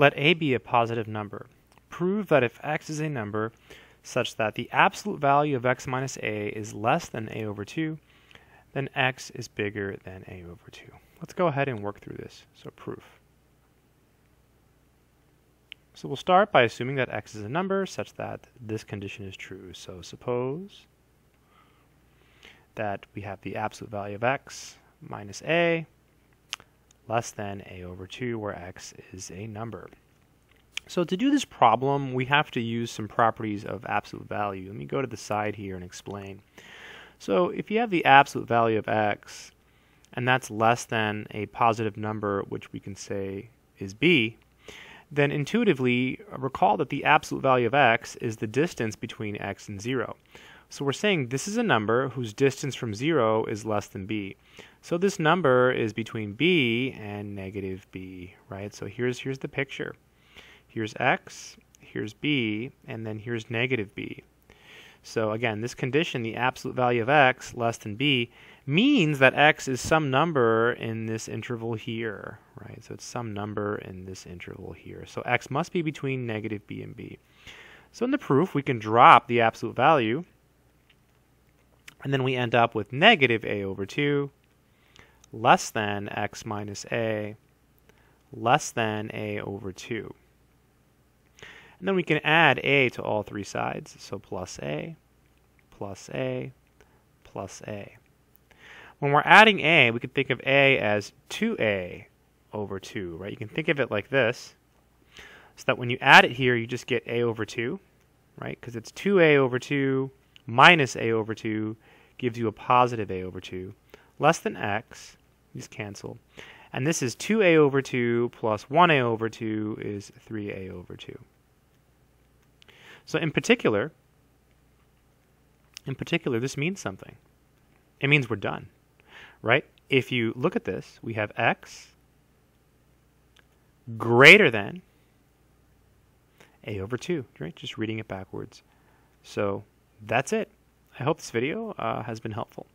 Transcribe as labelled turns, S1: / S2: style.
S1: Let a be a positive number. Prove that if x is a number such that the absolute value of x minus a is less than a over 2, then x is bigger than a over 2. Let's go ahead and work through this. So proof. So we'll start by assuming that x is a number such that this condition is true. So suppose that we have the absolute value of x minus a less than a over 2 where x is a number. So to do this problem, we have to use some properties of absolute value. Let me go to the side here and explain. So if you have the absolute value of x, and that's less than a positive number, which we can say is b, then intuitively recall that the absolute value of x is the distance between x and 0. So we're saying this is a number whose distance from 0 is less than b. So this number is between b and negative b, right? So here's, here's the picture. Here's x, here's b, and then here's negative b. So again, this condition, the absolute value of x less than b, means that x is some number in this interval here, right? So it's some number in this interval here. So x must be between negative b and b. So in the proof, we can drop the absolute value and then we end up with negative a over 2 less than x minus a less than a over 2. And then we can add a to all three sides. So plus a, plus a, plus a. When we're adding a, we can think of a as 2a over 2, right? You can think of it like this. So that when you add it here, you just get a over 2, right? Because it's 2a over 2 minus a over 2 gives you a positive a over 2. Less than x, these cancel. And this is 2a over 2 plus 1a over 2 is 3a over 2. So in particular, in particular, this means something. It means we're done, right? If you look at this, we have x greater than a over 2, right? Just reading it backwards. So that's it. I hope this video uh, has been helpful.